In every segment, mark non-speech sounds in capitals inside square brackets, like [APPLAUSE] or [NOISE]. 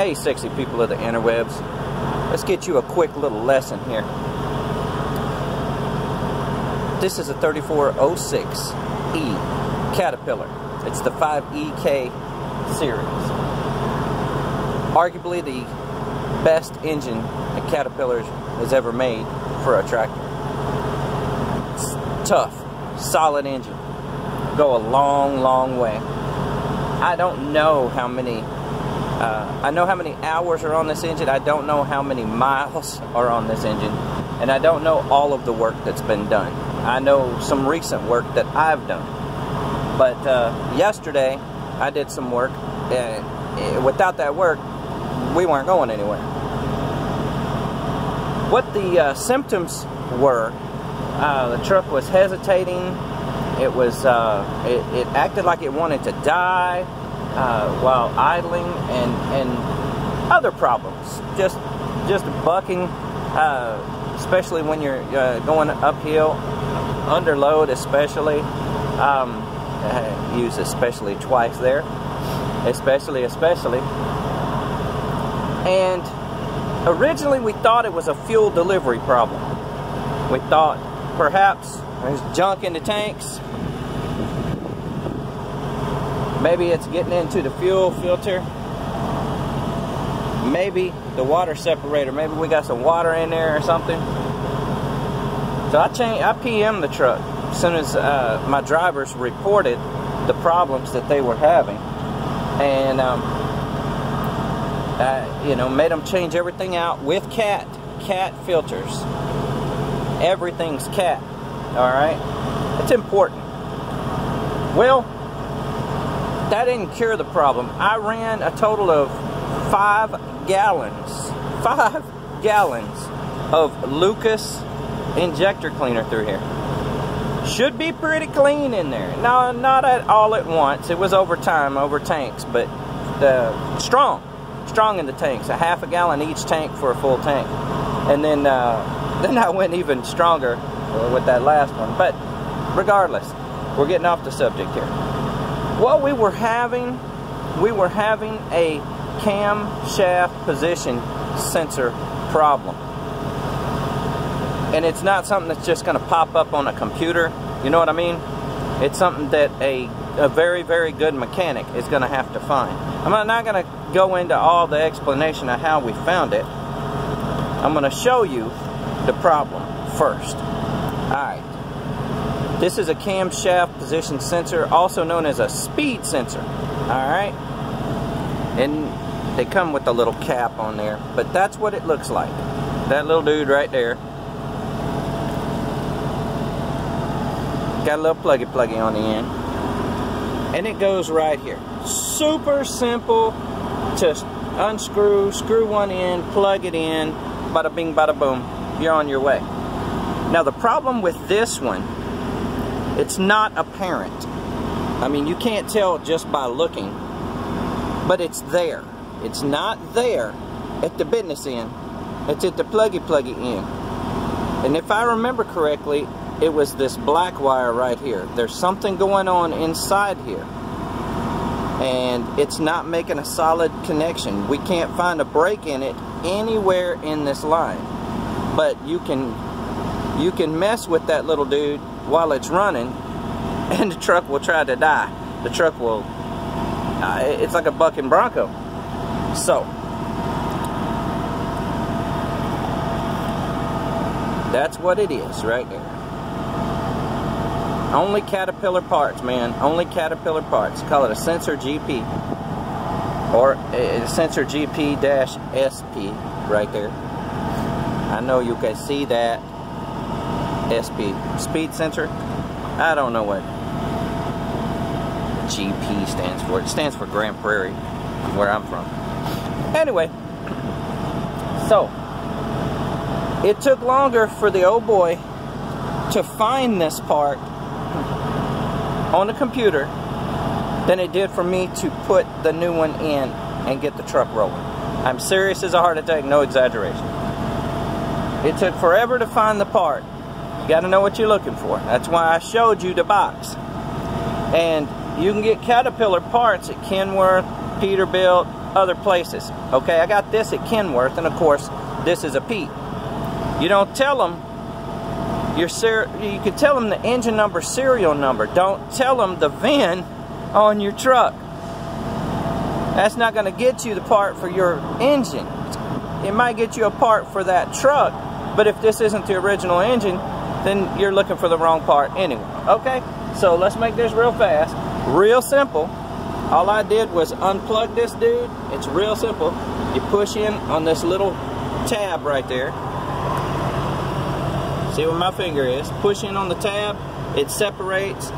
Hey, sexy people of the interwebs. Let's get you a quick little lesson here. This is a 3406E Caterpillar. It's the 5EK series. Arguably the best engine that Caterpillar has ever made for a tractor. It's tough, solid engine. Go a long, long way. I don't know how many uh, I know how many hours are on this engine. I don't know how many miles are on this engine. And I don't know all of the work that's been done. I know some recent work that I've done. But uh, yesterday, I did some work. And without that work, we weren't going anywhere. What the uh, symptoms were, uh, the truck was hesitating. It was, uh, it, it acted like it wanted to die uh, while idling and and other problems. Just just bucking, uh, especially when you're uh, going uphill, under load especially. Um, use especially twice there, especially especially. And originally we thought it was a fuel delivery problem. We thought perhaps there's junk in the tanks Maybe it's getting into the fuel filter. Maybe the water separator. Maybe we got some water in there or something. So I changed, I PM the truck as soon as uh, my drivers reported the problems that they were having, and um, I, you know, made them change everything out with cat, cat filters. Everything's cat. All right, it's important. Well, that didn't cure the problem. I ran a total of five gallons, [LAUGHS] five gallons of Lucas injector cleaner through here. Should be pretty clean in there. No, not at all at once. It was over time, over tanks, but uh, strong, strong in the tanks. A half a gallon each tank for a full tank, and then uh, [LAUGHS] then I went even stronger with that last one. But regardless, we're getting off the subject here what we were having, we were having a camshaft position sensor problem. And it's not something that's just going to pop up on a computer. You know what I mean? It's something that a, a very, very good mechanic is going to have to find. I'm not going to go into all the explanation of how we found it. I'm going to show you the problem first. Alright. This is a camshaft position sensor, also known as a speed sensor. Alright? And they come with a little cap on there, but that's what it looks like. That little dude right there. Got a little pluggy pluggy on the end. And it goes right here. Super simple. Just unscrew, screw one in, plug it in, bada bing, bada boom. You're on your way. Now the problem with this one it's not apparent. I mean, you can't tell just by looking, but it's there. It's not there at the business end. It's at the pluggy pluggy end. And if I remember correctly, it was this black wire right here. There's something going on inside here. And it's not making a solid connection. We can't find a break in it anywhere in this line. But you can you can mess with that little dude while it's running and the truck will try to die. The truck will, uh, it's like a bucking bronco. So, that's what it is right there. Only Caterpillar parts, man. Only Caterpillar parts. Call it a Sensor GP. Or a Sensor GP-SP right there. I know you can see that SP. Speed sensor. I don't know what GP stands for. It stands for Grand Prairie, where I'm from. Anyway, so it took longer for the old boy to find this part on the computer than it did for me to put the new one in and get the truck rolling. I'm serious as a heart attack, no exaggeration. It took forever to find the part got to know what you're looking for. That's why I showed you the box. And you can get Caterpillar parts at Kenworth, Peterbilt, other places. Okay, I got this at Kenworth, and of course, this is a Pete. You don't tell them your ser you can tell them the engine number serial number. Don't tell them the VIN on your truck. That's not going to get you the part for your engine. It might get you a part for that truck, but if this isn't the original engine, then you're looking for the wrong part anyway. Okay, so let's make this real fast, real simple. All I did was unplug this dude. It's real simple. You push in on this little tab right there. See where my finger is? Push in on the tab. It separates.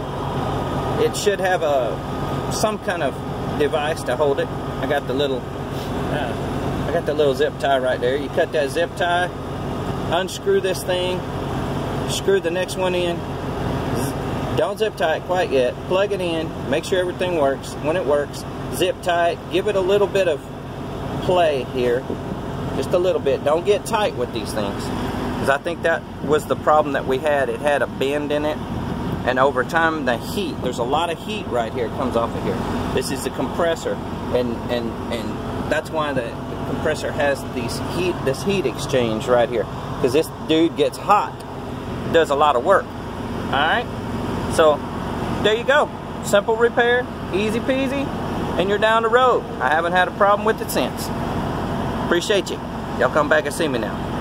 It should have a some kind of device to hold it. I got the little uh, I got the little zip tie right there. You cut that zip tie, unscrew this thing, screw the next one in. Don't zip tie it quite yet. Plug it in, make sure everything works. When it works, zip tie it, give it a little bit of play here. Just a little bit. Don't get tight with these things. Because I think that was the problem that we had. It had a bend in it. And over time, the heat, there's a lot of heat right here comes off of here. This is the compressor. And, and, and that's why the compressor has these heat, this heat exchange right here. Because this dude gets hot. Does a lot of work. Alright? So, there you go. Simple repair, easy peasy, and you're down the road. I haven't had a problem with it since. Appreciate you. Y'all come back and see me now.